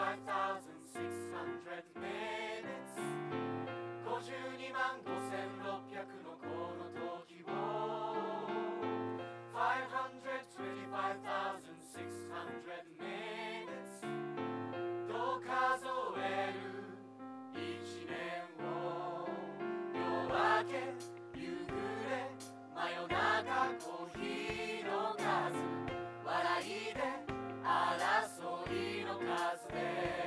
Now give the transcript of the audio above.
5,600 minutes 52万5600のこの時を525,600 las veces.